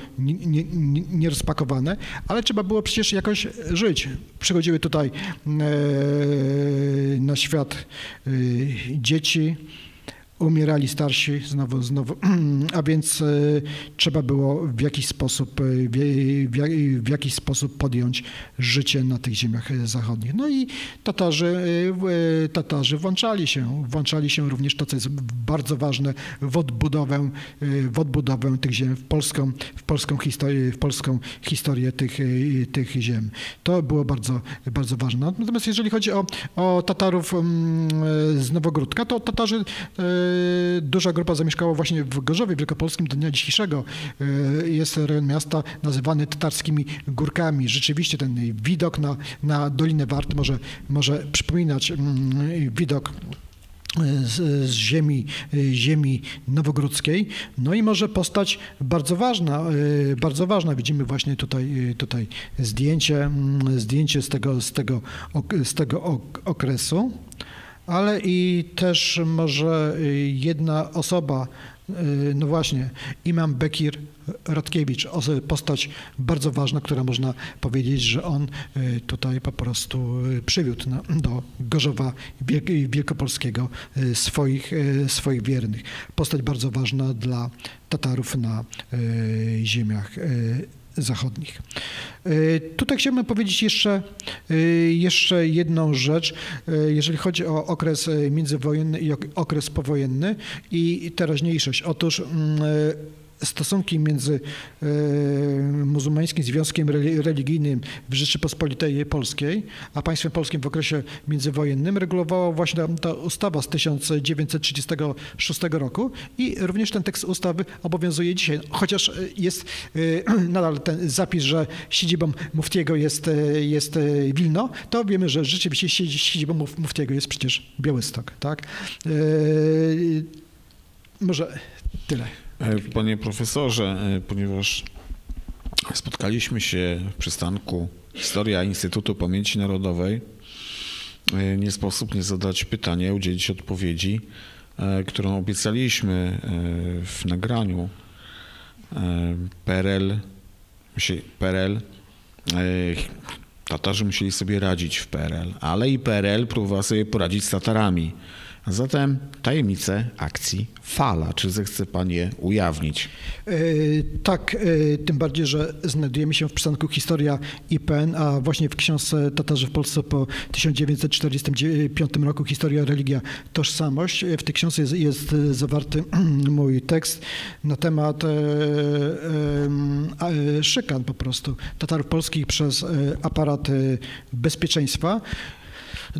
nierozpakowane, nie, nie ale trzeba było przecież jakoś żyć. Przychodziły tutaj e, na świat y, dzieci, umierali starsi znowu, znowu, a więc e, trzeba było w jakiś sposób, e, w jakiś sposób podjąć życie na tych ziemiach zachodnich. No i Tatarzy, e, Tatarzy włączali się, włączali się również to, co jest bardzo ważne, w odbudowę, w odbudowę tych ziem, w polską, w polską, historię, w polską historię tych, tych ziem. To było bardzo, bardzo ważne. Natomiast jeżeli chodzi o, o Tatarów mm, z Nowogródka, to Tatarzy duża grupa zamieszkała właśnie w Gorzowie Wielkopolskim do dnia dzisiejszego. E, jest rejon miasta nazywany tatarskimi górkami. Rzeczywiście ten widok na, na Dolinę Wart może, może przypominać mm, widok z, z ziemi, ziemi nowogródzkiej. No i może postać bardzo ważna, bardzo ważna. Widzimy właśnie tutaj, tutaj zdjęcie, mm, zdjęcie z tego, z tego, z tego okresu, ale i też może jedna osoba Y, no właśnie, Imam Bekir Radkiewicz, postać bardzo ważna, która można powiedzieć, że on y, tutaj po prostu y, przywiódł do Gorzowa Wielkopolskiego swoich, swoich wiernych. Postać bardzo ważna dla Tatarów na ziemiach zachodnich. Tutaj chciałbym powiedzieć jeszcze, jeszcze jedną rzecz, jeżeli chodzi o okres międzywojenny i okres powojenny i teraźniejszość. Otóż mm, stosunki między e, muzułmańskim związkiem religijnym w Rzeczypospolitej Polskiej, a państwem polskim w okresie międzywojennym regulowała właśnie ta ustawa z 1936 roku i również ten tekst ustawy obowiązuje dzisiaj, chociaż jest e, nadal ten zapis, że siedzibą Muftiego jest, e, jest Wilno, to wiemy, że rzeczywiście siedzibą Muftiego jest przecież Białystok, tak? Może tyle. E, panie profesorze, e, ponieważ spotkaliśmy się w przystanku Historia Instytutu Pamięci Narodowej, e, nie sposób nie zadać pytania, udzielić odpowiedzi, którą obiecaliśmy w nagraniu. PRL, PRL Tatarzy musieli sobie radzić w PRL, ale i PRL próbował sobie poradzić z Tatarami. Zatem tajemnice akcji Fala. Czy zechce Pan je ujawnić? E, tak, e, tym bardziej, że znajdujemy się w przystanku Historia IPN, a właśnie w książce Tatarzy w Polsce po 1945 roku Historia, religia, tożsamość. W tej książce jest, jest zawarty mój tekst na temat e, szykan po prostu Tatarów polskich przez aparat bezpieczeństwa.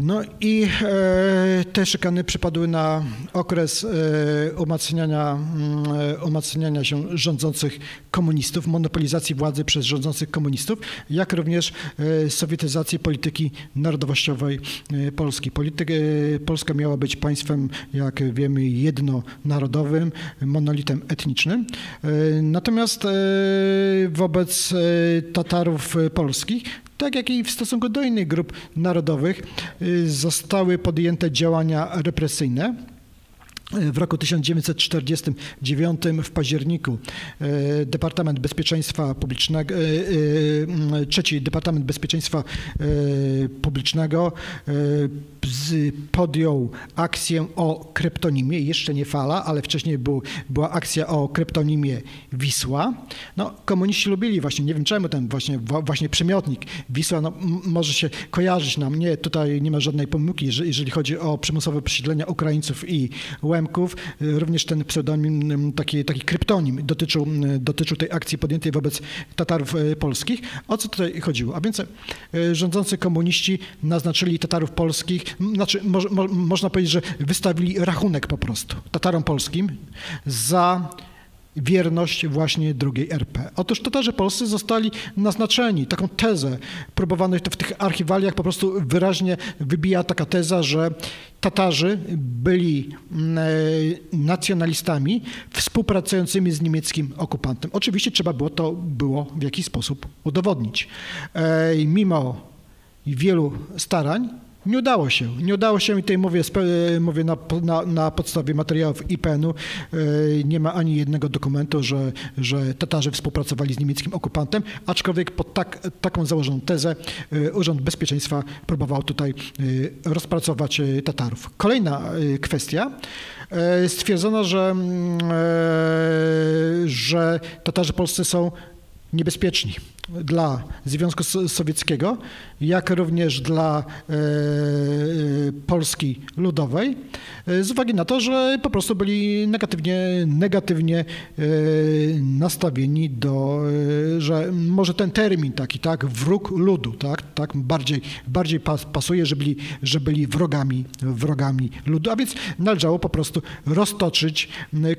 No i e, te szykany przypadły na okres e, umacniania, mm, e, umacniania się rządzących komunistów, monopolizacji władzy przez rządzących komunistów, jak również sowietyzacji polityki narodowościowej Polski. Polityk, Polska miała być państwem, jak wiemy, jednonarodowym, monolitem etnicznym. Natomiast wobec Tatarów polskich tak jak i w stosunku do innych grup narodowych, y, zostały podjęte działania represyjne. W roku 1949 w październiku e, Departament Bezpieczeństwa Publicznego, e, e, trzeci Departament Bezpieczeństwa Publicznego podjął akcję o kryptonimie, jeszcze nie Fala, ale wcześniej był, była akcja o kryptonimie Wisła. No, komuniści lubili właśnie, nie wiem czemu ten właśnie, właśnie przymiotnik Wisła no, może się kojarzyć nam. Nie, tutaj nie ma żadnej pomyłki, jeżeli chodzi o przymusowe przesiedlenia Ukraińców i Łemków. Również ten pseudonim, taki, taki kryptonim dotyczył, dotyczył tej akcji podjętej wobec Tatarów e, polskich. O co tutaj chodziło? A więc e, rządzący komuniści naznaczyli Tatarów polskich, znaczy mo, mo, można powiedzieć, że wystawili rachunek po prostu Tatarom polskim za wierność właśnie drugiej RP. Otóż Tatarzy polscy zostali naznaczeni. Taką tezę próbowano w tych archiwaliach po prostu wyraźnie wybija taka teza, że Tatarzy byli mm, e, nacjonalistami współpracującymi z niemieckim okupantem. Oczywiście trzeba było to było w jakiś sposób udowodnić. E, mimo wielu starań nie udało się. Nie udało się i tutaj mówię, mówię na, na, na podstawie materiałów IPN-u. E, nie ma ani jednego dokumentu, że, że Tatarzy współpracowali z niemieckim okupantem, aczkolwiek pod tak, taką założoną tezę e, Urząd Bezpieczeństwa próbował tutaj e, rozpracować Tatarów. Kolejna kwestia. Stwierdzono, że, mm, że Tatarzy polscy są niebezpieczni dla Związku Sowieckiego, jak również dla e, e, Polski Ludowej, e, z uwagi na to, że po prostu byli negatywnie, negatywnie nastawieni do, że może ten termin taki, tak, wróg ludu, tak, tak bardziej, bardziej pasuje, że byli, że byli wrogami, wrogami ludu, a więc należało po prostu roztoczyć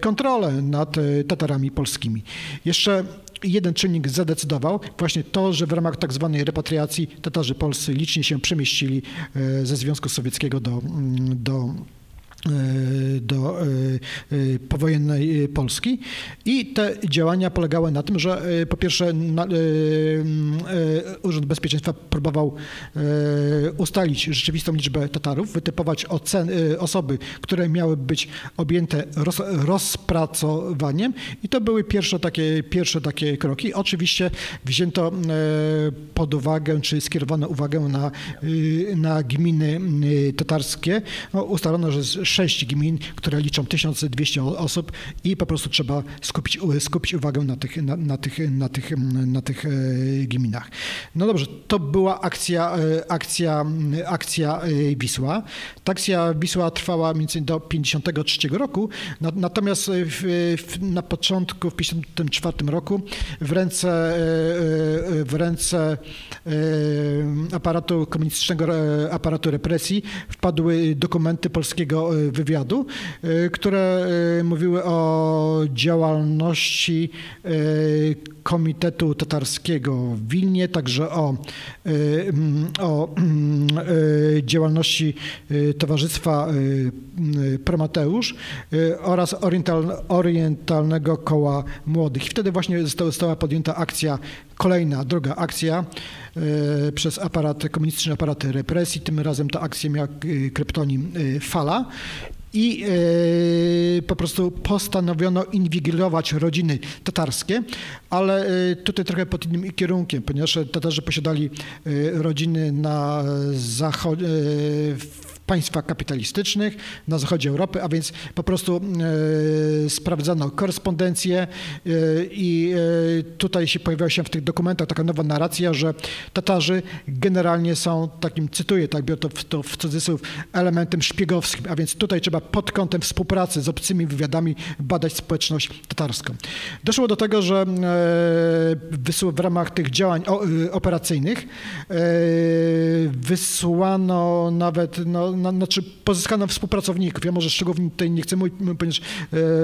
kontrolę nad Tatarami polskimi. Jeszcze jeden czynnik zadecydował, właśnie to, że w ramach tak zwanej repatriacji Tatarzy polscy licznie się przemieścili e, ze Związku Sowieckiego do, mm, do do powojennej Polski i te działania polegały na tym, że po pierwsze Urząd Bezpieczeństwa próbował ustalić rzeczywistą liczbę Tatarów, wytypować oceny, osoby, które miały być objęte roz, rozpracowaniem i to były pierwsze takie, pierwsze takie kroki. Oczywiście wzięto pod uwagę, czy skierowano uwagę na, na gminy tatarskie. No, ustalono, że sześć gmin, które liczą 1200 osób i po prostu trzeba skupić, skupić uwagę na tych, na, na tych, na tych, na tych e, gminach. No dobrze, to była akcja, e, akcja, akcja e, Wisła. Ta akcja Wisła trwała więcej do 53 roku, natomiast w, w, na początku, w 54 roku w ręce, w ręce aparatu komunistycznego, aparatu represji wpadły dokumenty polskiego wywiadu, y, które y, mówiły o działalności y, Komitetu Tatarskiego w Wilnie, także o, mm, o mm, działalności Towarzystwa Promateusz oraz Orientalnego Koła Młodych. I wtedy właśnie została podjęta akcja, kolejna, druga akcja przez aparat, komunistyczny aparat represji. Tym razem ta akcja miała kryptonim Fala i e, po prostu postanowiono inwigilować rodziny tatarskie, ale e, tutaj trochę pod innym kierunkiem, ponieważ Tatarzy posiadali e, rodziny na zachodzie, państwach kapitalistycznych na zachodzie Europy, a więc po prostu e, sprawdzano korespondencję e, i e, tutaj się pojawiała się w tych dokumentach taka nowa narracja, że Tatarzy generalnie są takim, cytuję, tak to, to w cudzysłów, elementem szpiegowskim, a więc tutaj trzeba pod kątem współpracy z obcymi wywiadami badać społeczność tatarską. Doszło do tego, że w ramach tych działań operacyjnych wysłano nawet no, na, znaczy pozyskano współpracowników. Ja może szczegółów tutaj nie chcę mówić, ponieważ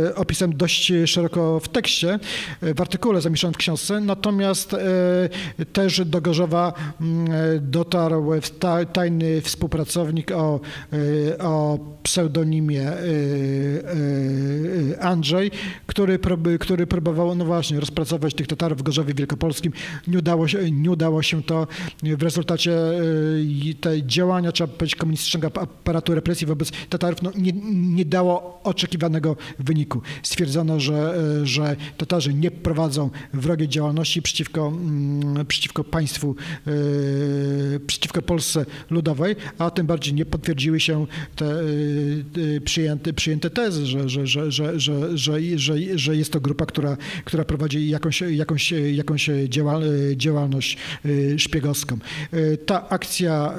e, opisem dość szeroko w tekście, e, w artykule zamieszczonym w książce, natomiast e, też do Gorzowa mm, dotarł tajny współpracownik o, o pseudonimie Andrzej, który, który próbował, no właśnie, rozpracować tych Tatarów w Gorzowie Wielkopolskim. Nie udało się, nie udało się to. W rezultacie te działania, trzeba powiedzieć, komunistycznego aparatu represji wobec Tatarów no, nie, nie dało oczekiwanego wyniku. Stwierdzono, że, e, że Tatarzy nie prowadzą wrogiej działalności przeciwko, mm, przeciwko państwu, e, przeciwko Polsce Ludowej, a tym bardziej nie potwierdziły się te e, przyjęte, przyjęte tezy, że, że, że, że, że, że, że, że jest to grupa, która, która prowadzi jakąś, jakąś, jakąś działalność szpiegowską. Ta akcja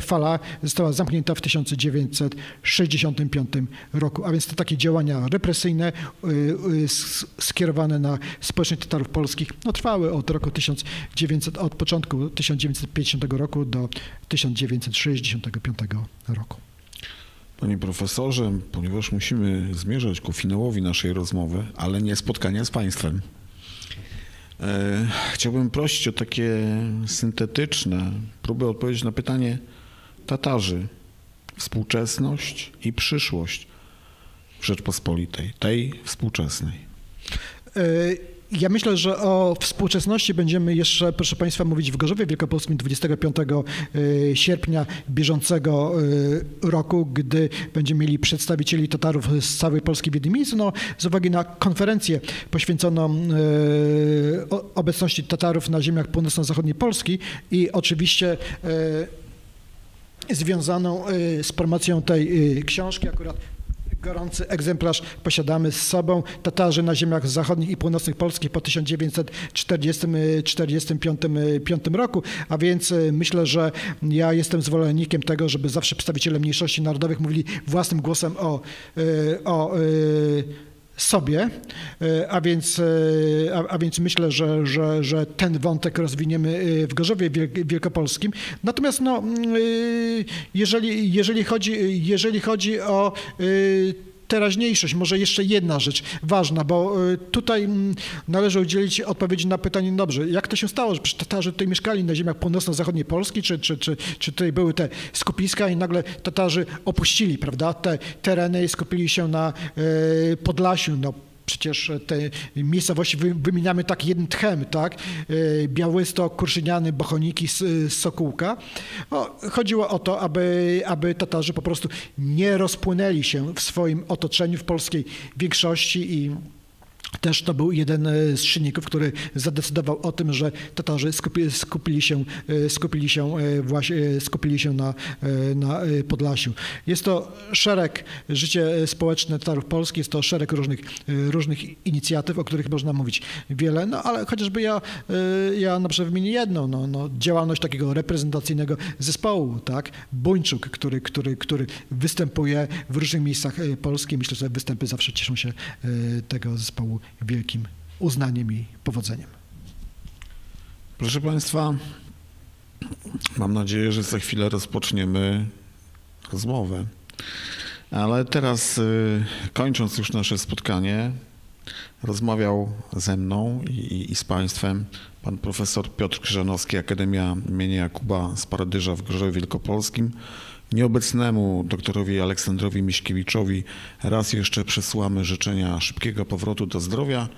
Fala została zamknięta w 1965 roku. A więc to takie działania represyjne y, y, skierowane na społeczność Tatarów polskich no, trwały od roku 1900, od początku 1950 roku do 1965 roku. Panie profesorze, ponieważ musimy zmierzać ku finałowi naszej rozmowy, ale nie spotkania z państwem. E, chciałbym prosić o takie syntetyczne próby odpowiedzi na pytanie Tatarzy, współczesność i przyszłość Rzeczpospolitej, tej współczesnej? E, ja myślę, że o współczesności będziemy jeszcze, proszę Państwa, mówić w Gorzowie Wielkopolskim 25 e, sierpnia bieżącego e, roku, gdy będziemy mieli przedstawicieli Tatarów z całej Polski w jednym miejscu. No, z uwagi na konferencję poświęconą obecności Tatarów na ziemiach północno-zachodniej Polski i oczywiście związaną y, z promocją tej y, książki. Akurat gorący egzemplarz posiadamy z sobą. Tatarzy na ziemiach zachodnich i północnych Polski po 1945 y, roku, a więc myślę, że ja jestem zwolennikiem tego, żeby zawsze przedstawiciele mniejszości narodowych mówili własnym głosem o, o sobie, e, a więc, e, a, a, więc myślę, że, że, że ten wątek rozwiniemy e, w Gorzowie Wielkopolskim. Natomiast no, jeżeli, jeżeli, chodzi, jeżeli chodzi o teraźniejszość. Może jeszcze jedna rzecz ważna, bo y, tutaj mm, należy udzielić odpowiedzi na pytanie, dobrze, jak to się stało, że Tatarzy tutaj mieszkali na ziemiach północno-zachodniej Polski, czy, czy, czy, czy tutaj były te skupiska i nagle Tatarzy opuścili, prawda, te tereny i skupili się na y, Podlasiu, no Przecież te miejscowości wy- wymieniamy tak jednym tchem, tak? E, Białystok, Kurszyniany, Bochoniki, Sokółka. O, chodziło o to, aby, aby Tatarzy po prostu nie rozpłynęli się w swoim otoczeniu, w polskiej większości i też to był jeden e, z czynników, który zadecydował o tym, że Tatarzy skupi, skupili się, e, skupili się, e, właśnie, skupili się na, na Podlasiu. Jest to szereg, życie społeczne Tatarów Polskich, jest to szereg różnych, różnych inicjatyw, o których można mówić wiele, no ale chociażby ja, ja na przykład wymienię jedną, no, no, działalność takiego reprezentacyjnego zespołu, tak, Buńczuk, który, który, który występuje w różnych miejscach Polski. Myślę, że występy zawsze cieszą się tego zespołu wielkim uznaniem i powodzeniem. Proszę Państwa, mam nadzieję, że za chwilę rozpoczniemy rozmowę. Ale teraz, y, kończąc już nasze spotkanie, rozmawiał ze mną i, i z Państwem pan profesor Piotr Krzyżanowski, Akademia imienia Jakuba z Paradyża w Gorzowie Wielkopolskim. Nieobecnemu doktorowi Aleksandrowi Miśkiewiczowi raz jeszcze przesyłamy życzenia szybkiego powrotu do zdrowia.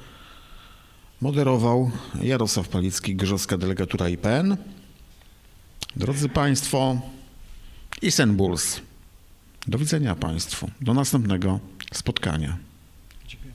Moderował Jarosław Palicki, Gorzowska Delegatura IPN. Drodzy Państwo, i Senbuls. Do widzenia Państwu. Do następnego spotkania. Dziękuję.